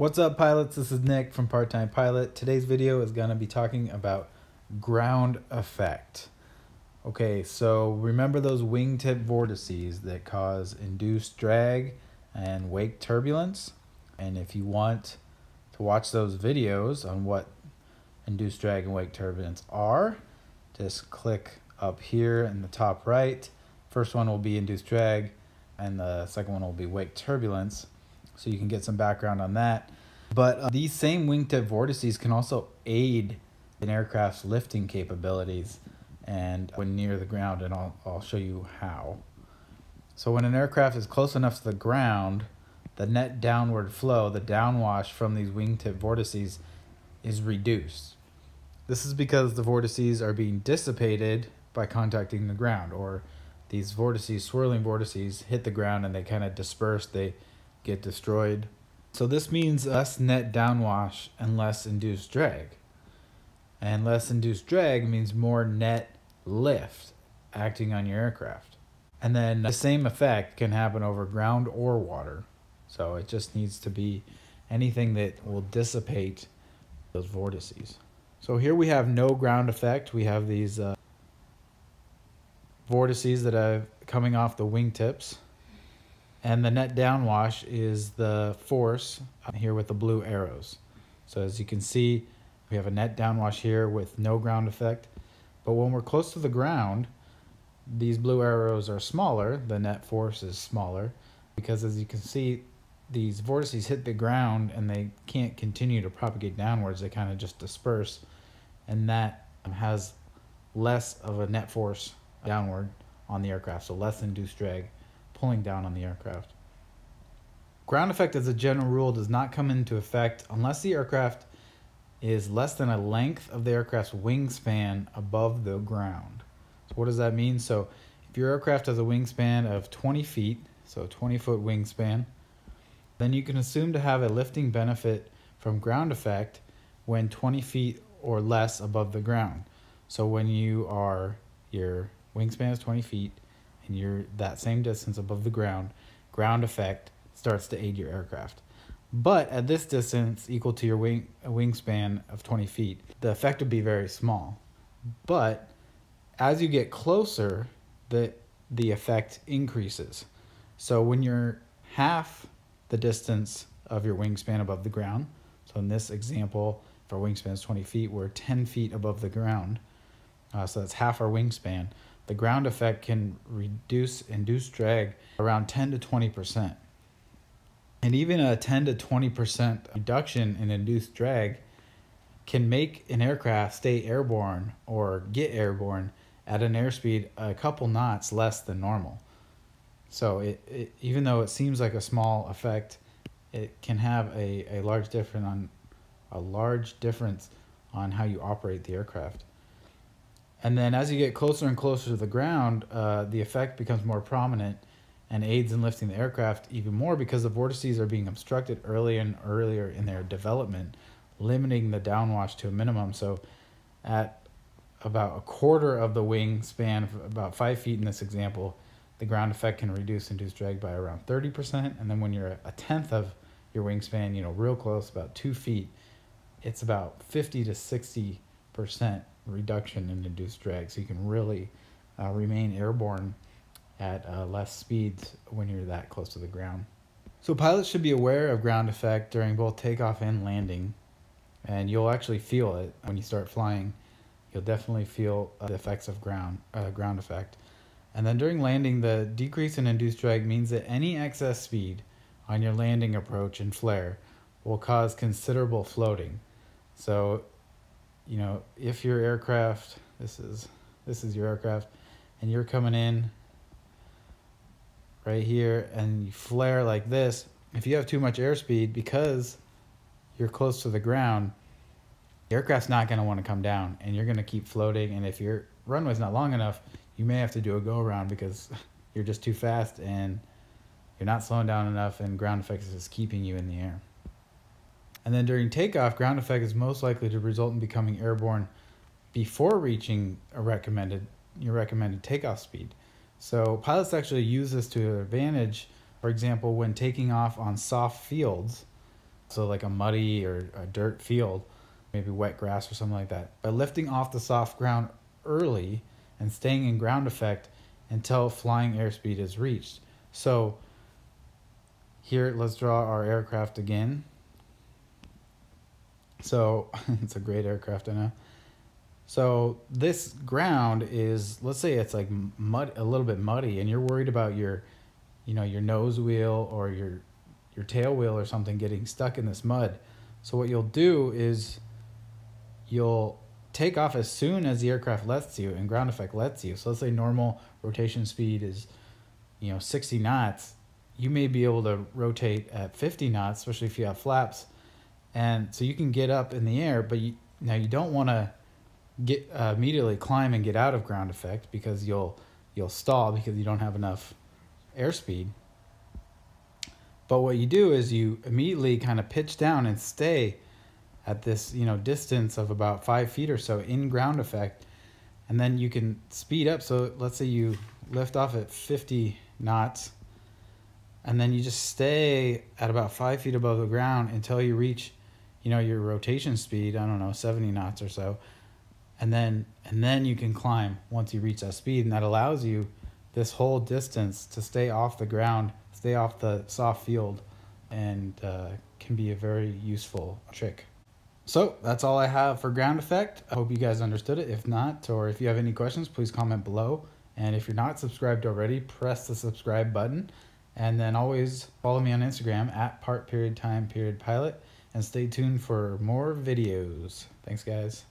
What's up pilots? This is Nick from Part Time Pilot. Today's video is going to be talking about ground effect. Okay, so remember those wingtip vortices that cause induced drag and wake turbulence? And if you want to watch those videos on what induced drag and wake turbulence are, just click up here in the top right. First one will be induced drag and the second one will be wake turbulence so you can get some background on that. But uh, these same wingtip vortices can also aid an aircraft's lifting capabilities and when near the ground, and I'll, I'll show you how. So when an aircraft is close enough to the ground, the net downward flow, the downwash from these wingtip vortices is reduced. This is because the vortices are being dissipated by contacting the ground, or these vortices, swirling vortices, hit the ground and they kind of disperse. They get destroyed. So this means less net downwash and less induced drag. And less induced drag means more net lift acting on your aircraft. And then the same effect can happen over ground or water. So it just needs to be anything that will dissipate those vortices. So here we have no ground effect. We have these uh, vortices that are coming off the wingtips. And the net downwash is the force here with the blue arrows. So as you can see, we have a net downwash here with no ground effect. But when we're close to the ground, these blue arrows are smaller, the net force is smaller, because as you can see, these vortices hit the ground and they can't continue to propagate downwards, they kind of just disperse, and that has less of a net force downward on the aircraft, so less induced drag pulling down on the aircraft. Ground effect, as a general rule, does not come into effect unless the aircraft is less than a length of the aircraft's wingspan above the ground. So, what does that mean? So, if your aircraft has a wingspan of 20 feet, so 20 foot wingspan, then you can assume to have a lifting benefit from ground effect when 20 feet or less above the ground. So, when you are, your wingspan is 20 feet and you're that same distance above the ground, ground effect starts to aid your aircraft. But at this distance, equal to your wing wingspan of 20 feet, the effect would be very small. But as you get closer, the the effect increases. So when you're half the distance of your wingspan above the ground, so in this example, if our wingspan is 20 feet, we're 10 feet above the ground. Uh, so that's half our wingspan. The ground effect can reduce induced drag around 10 to 20 percent. And even a 10 to 20% reduction in induced drag can make an aircraft stay airborne or get airborne at an airspeed a couple knots less than normal. So it, it even though it seems like a small effect, it can have a, a large difference on a large difference on how you operate the aircraft. And then as you get closer and closer to the ground, uh, the effect becomes more prominent and aids in lifting the aircraft even more because the vortices are being obstructed earlier and earlier in their development, limiting the downwash to a minimum. So, at about a quarter of the wing span, about five feet in this example, the ground effect can reduce induced drag by around 30%. And then when you're a tenth of your wingspan, you know, real close, about two feet, it's about 50 to 60% reduction in induced drag. So you can really uh, remain airborne at uh, less speeds when you're that close to the ground. So pilots should be aware of ground effect during both takeoff and landing, and you'll actually feel it when you start flying. You'll definitely feel uh, the effects of ground uh, ground effect. And then during landing, the decrease in induced drag means that any excess speed on your landing approach and flare will cause considerable floating. So, you know, if your aircraft, this is this is your aircraft, and you're coming in right here and you flare like this, if you have too much airspeed because you're close to the ground, the aircraft's not going to want to come down and you're going to keep floating. And if your runway's not long enough, you may have to do a go around because you're just too fast and you're not slowing down enough and ground effects is keeping you in the air. And then during takeoff, ground effect is most likely to result in becoming airborne before reaching a recommended your recommended takeoff speed. So pilots actually use this to their advantage. For example, when taking off on soft fields, so like a muddy or a dirt field, maybe wet grass or something like that. By lifting off the soft ground early and staying in ground effect until flying airspeed is reached. So here, let's draw our aircraft again. So it's a great aircraft, I know. So this ground is, let's say it's like mud, a little bit muddy, and you're worried about your, you know, your nose wheel or your, your tail wheel or something getting stuck in this mud. So what you'll do is, you'll take off as soon as the aircraft lets you and ground effect lets you. So let's say normal rotation speed is, you know, 60 knots. You may be able to rotate at 50 knots, especially if you have flaps. And so you can get up in the air, but you, now you don't want to get uh, immediately climb and get out of ground effect because you'll you'll stall because you don't have enough airspeed. But what you do is you immediately kind of pitch down and stay at this you know distance of about five feet or so in ground effect, and then you can speed up. So let's say you lift off at 50 knots, and then you just stay at about five feet above the ground until you reach, you know, your rotation speed. I don't know, 70 knots or so. And then and then you can climb once you reach that speed. And that allows you this whole distance to stay off the ground stay off the soft field and uh, can be a very useful trick. So that's all i have for ground effect. I hope you guys understood it. If not or if you have any questions please comment below. And if you're not subscribed already press the subscribe button. And then always follow me on instagram at part period time period pilot and stay tuned for more videos. Thanks guys